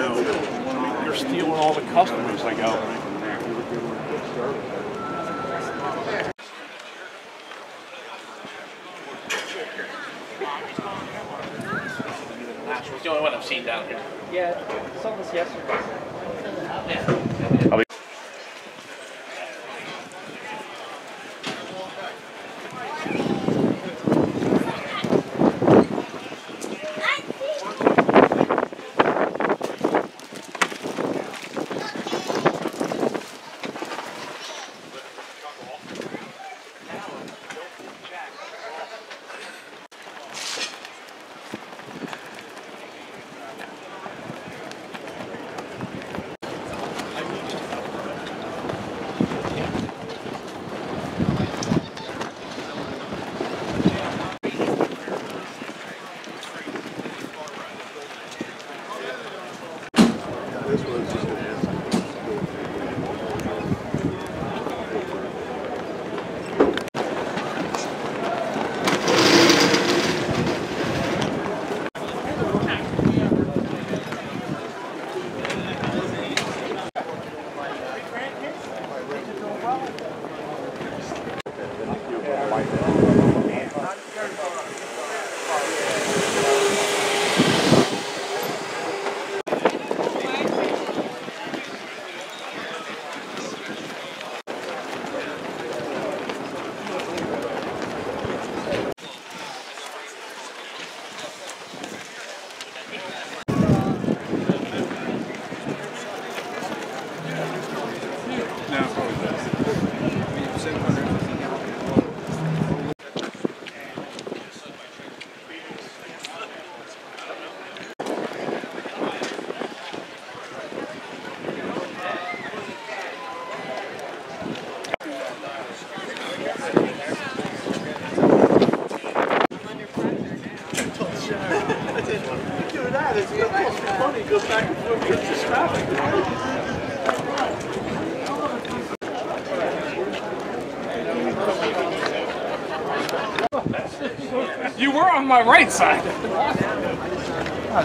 know, they're stealing all the customers. I go. It's the only one I've seen down here. Yeah, saw this yesterday. This You were on my right side. Ah,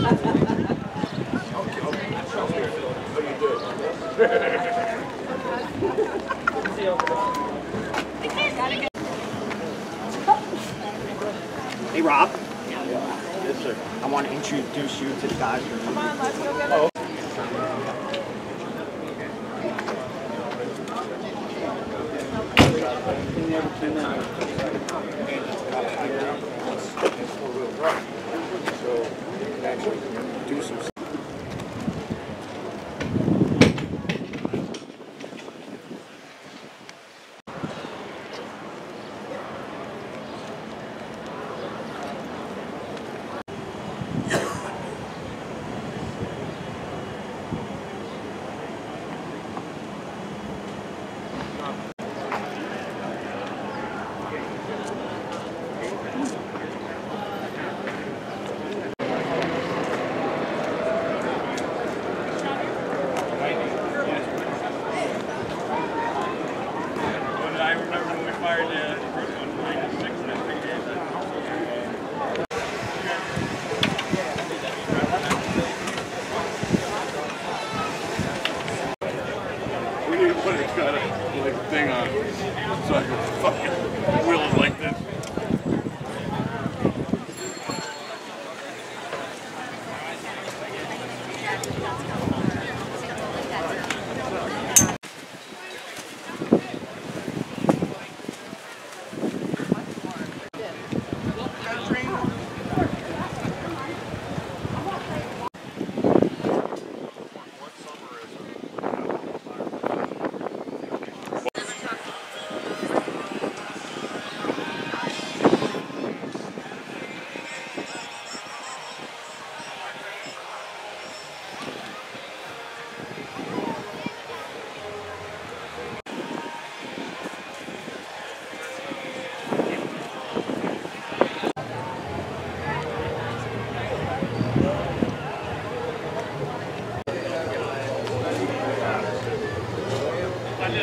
Hey, Rob. Yes, sir. I want to introduce you to the guys. Come on, let's go get it. Oh. do some